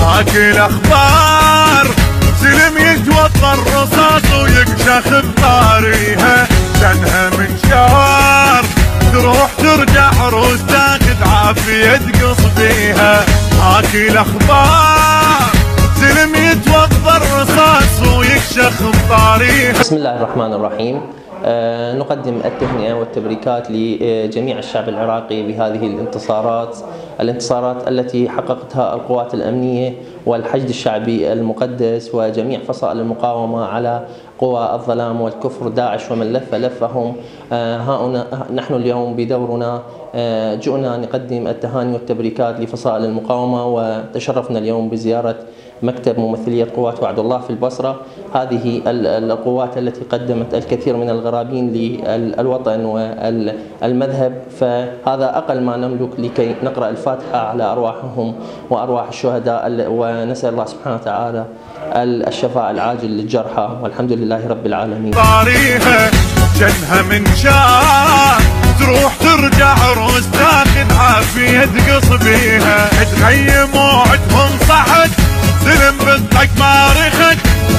ماكل أخبار سلم يتوطى الرصاص ويكشخ بطاريها شنها من شوار. تروح ترجع عروس تاخذ عافية تقص بيها ماكل أخبار سلم يتوضى الرصاص ويكشخ بطاريها بسم الله الرحمن الرحيم. نقدم التهنئة والتبريكات لجميع الشعب العراقي بهذه الانتصارات الانتصارات التي حققتها القوات الأمنية والحشد الشعبي المقدس وجميع فصائل المقاومة على قوى الظلام والكفر داعش ومن لف لفهم. آه، هؤلاء نحن اليوم بدورنا آه، جئنا نقدم التهاني والتبريكات لفصائل المقاومة وتشرفنا اليوم بزيارة مكتب ممثلية قوات وعد الله في البصرة. هذه القوات التي قدمت الكثير من الغرابين للوطن والمذهب. فهذا أقل ما نملك لكي نقرأ الفاتحة على أرواحهم وأرواح الشهداء ونسأل الله سبحانه وتعالى الشفاء العاجل للجرحى. والحمد لله رب العالمين. طاريها جنها من تروح تقص بيها تغيم وعدهم صحت سلم بنتك ما رخت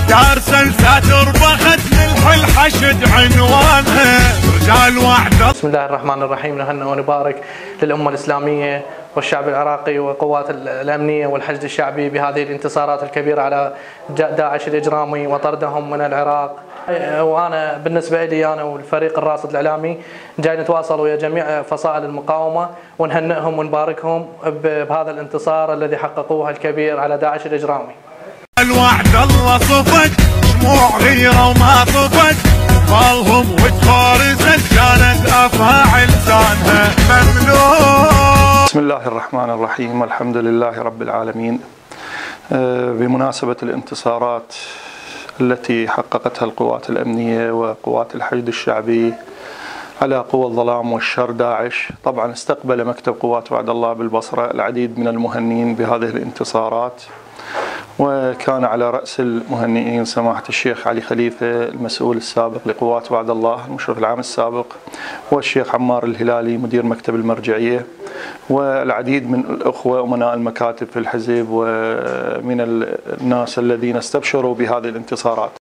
دار سلسات ربخت ملح الحشد عنوانها. رجال وعد بسم الله الرحمن الرحيم نهنئ ونبارك للأمة الإسلامية والشعب العراقي وقوات الأمنية والحشد الشعبي بهذه الانتصارات الكبيرة على داعش الإجرامي وطردهم من العراق. وأنا بالنسبة لي أنا والفريق الراصد الإعلامي جاي نتواصل ويا جميع فصائل المقاومة ونهنئهم ونباركهم بهذا الانتصار الذي حققوه الكبير على داعش الإجرامي. الوعد الله صفت شموع غيره وما طفت بالهم وتخارزت كانت أفاعل لسانها ممنوع. بسم الله الرحمن الرحيم والحمد لله رب العالمين. آه، بمناسبة الانتصارات التي حققتها القوات الأمنية وقوات الحشد الشعبي على قوى الظلام والشر داعش. طبعا استقبل مكتب قوات وعد الله بالبصرة العديد من المهنين بهذه الانتصارات. وكان على رأس المهنئين سماحة الشيخ علي خليفة المسؤول السابق لقوات وعد الله المشرف العام السابق والشيخ عمار الهلالي مدير مكتب المرجعية والعديد من الأخوة أمناء المكاتب في الحزب ومن الناس الذين استبشروا بهذه الانتصارات.